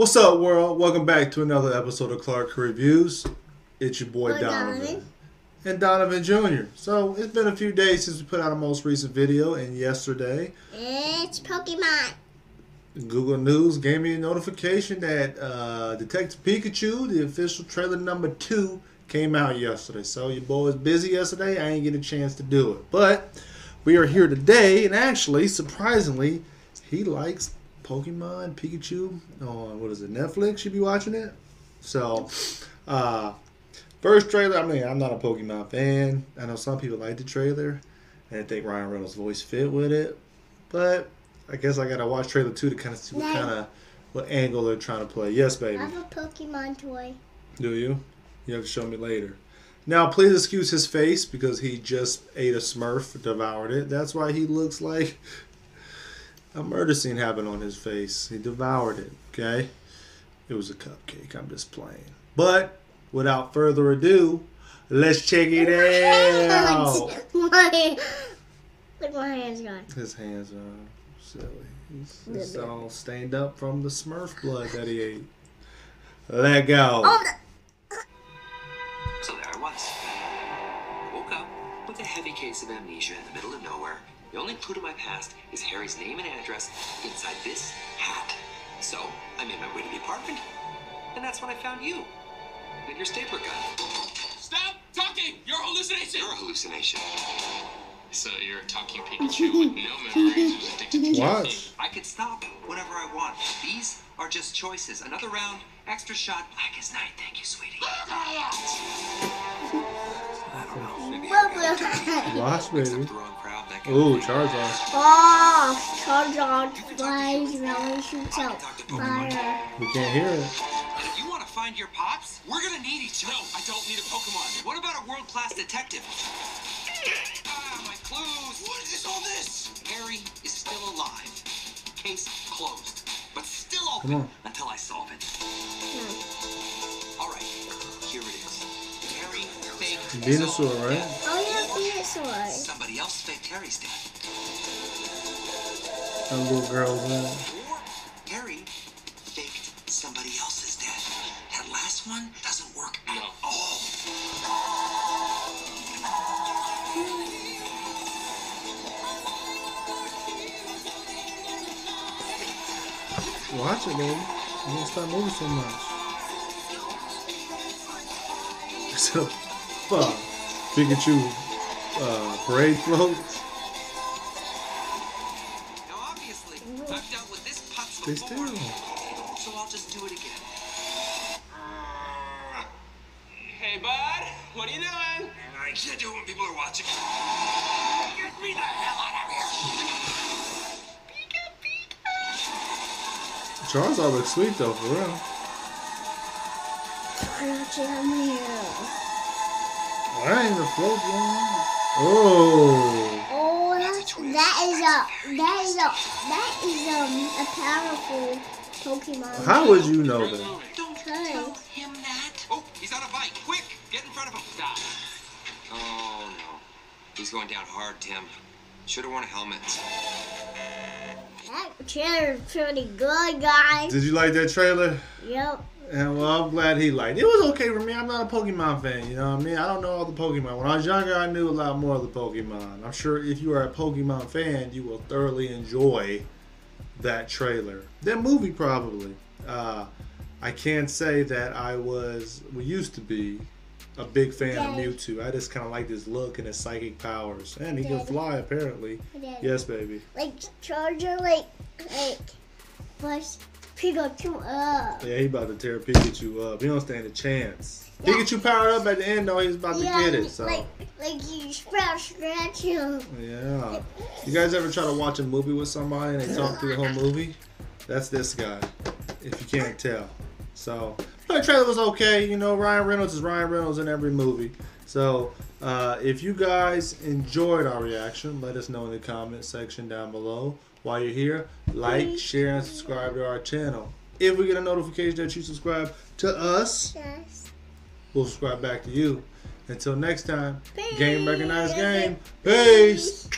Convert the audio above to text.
What's up, world? Welcome back to another episode of Clark Reviews. It's your boy Boy Donovan. Donovan. and Donovan Jr. So it's been a few days since we put out our most recent video, and yesterday, It's Pokemon. Google News gave me a notification that uh, Detective Pikachu, the official trailer number two, came out yesterday. So your boy was busy yesterday. I ain't get a chance to do it, but we are here today, and actually, surprisingly, he likes Pokemon Pikachu on what is it Netflix? You be watching it. So, uh, first trailer. I mean, I'm not a Pokemon fan. I know some people like the trailer, and I think Ryan Reynolds' voice fit with it, but I guess I gotta watch trailer two to kind of see what kind of what angle they're trying to play. Yes, baby. I have a Pokemon toy. Do you? You have to show me later. Now, please excuse his face because he just ate a Smurf, devoured it. That's why he looks like a murder scene happened on his face. He devoured it. Okay, it was a cupcake. I'm just playing. But without further ado, let's check it out. my, look, my hand's gone. His hands are silly. He's, he's all stained up from the Smurf blood that he ate. Let go. Oh, So there I was. I woke up with a heavy case of amnesia in the middle of nowhere. The only clue to my past is Harry's name and address inside this hat. So I made my way to the apartment, and that's when I found you with your stapler gun. Stop talking! You're a hallucination! You're a hallucination. So you're a talking Pikachu with no memories who's addicted to Watch. I can stop whenever I want. These are just choices. Another round, extra shot, black as night. Thank you, sweetie. Maybe I forgot. Watch, Mixed baby. up the wrong crowd, that kind Ooh, of thing. Charizard. oh, Charizard flies around, shoots out fire. We can't hear it. If you want to find your pops, we're gonna need each other. No, I don't need a Pokemon. What about a world-class detective? Ah, my clues. What is all this? Harry is still alive. Case closed, but still open until I solve it. All right, here it is. Harry faked his Venusaur, own right? That little girl's in. Or Harry faked somebody else's death. That last one doesn't work at No. all. Watch it, baby. You don't stop moving so much. So, fuck. Pikachu uh, parade floats. This putz They before, still. so I'll just do it again. Uh, hey, bud. What are you doing? I can't do it when people are watching. Get me the hell out of here! Charizard looks sweet though, for real. Charizard, I'm here. That ain't the float, man. Oh. Oh, That's a that's, twist. that is a, That's a, that is um, a powerful Pokemon. How would you know that? Don't tell him that. Oh, he's on a bike. Quick, get in front of him. Stop. Oh, no. He's going down hard, Tim. Should have worn a helmet. That trailer is pretty good, guys. Did you like that trailer? Yep. And well, I'm glad he liked it. It was okay for me. I'm not a Pokemon fan, you know what I mean? I don't know all the Pokemon. When I was younger, I knew a lot more of the Pokemon. I'm sure if you are a Pokemon fan, you will thoroughly enjoy that trailer. That movie, probably. Uh, I can't say that I was, we used to be, a big fan of Daddy. Mewtwo. I just kind of like his look and his psychic powers. And he can fly, apparently. Daddy. Yes, baby. Like Charger, like like push Pikachu up. Yeah, he about to tear Pikachu up. He don't stand a chance. Yeah. Pikachu powered up at the end, though. He's about to get it. So. like like you sprout scratch him. Yeah. You guys ever try to watch a movie with somebody and they talk through the whole movie? That's this guy, if you can't tell. So, but the trailer was okay. You know, Ryan Reynolds is Ryan Reynolds in every movie. So, uh, if you guys enjoyed our reaction, let us know in the comment section down below. While you're here, like, share, and subscribe to our channel. If we get a notification that you subscribe to us, Yes. we'll subscribe back to you. Until next time, Peace. game recognized game. Peace.